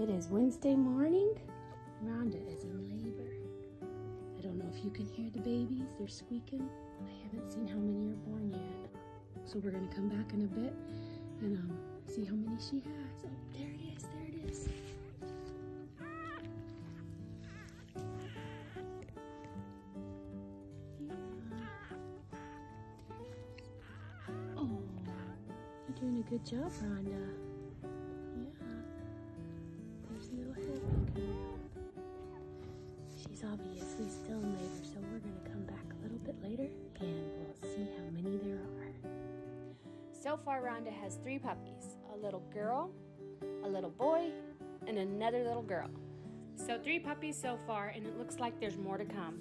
It is Wednesday morning. Rhonda is in labor. I don't know if you can hear the babies. They're squeaking. I haven't seen how many are born yet. So we're gonna come back in a bit and um, see how many she has. Oh, there it is, there it is. Oh, you're doing a good job, Rhonda. She's obviously still in labor, so we're gonna come back a little bit later and we'll see how many there are. So far, Rhonda has three puppies a little girl, a little boy, and another little girl. So, three puppies so far, and it looks like there's more to come.